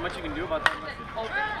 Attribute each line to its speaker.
Speaker 1: much you can do about that?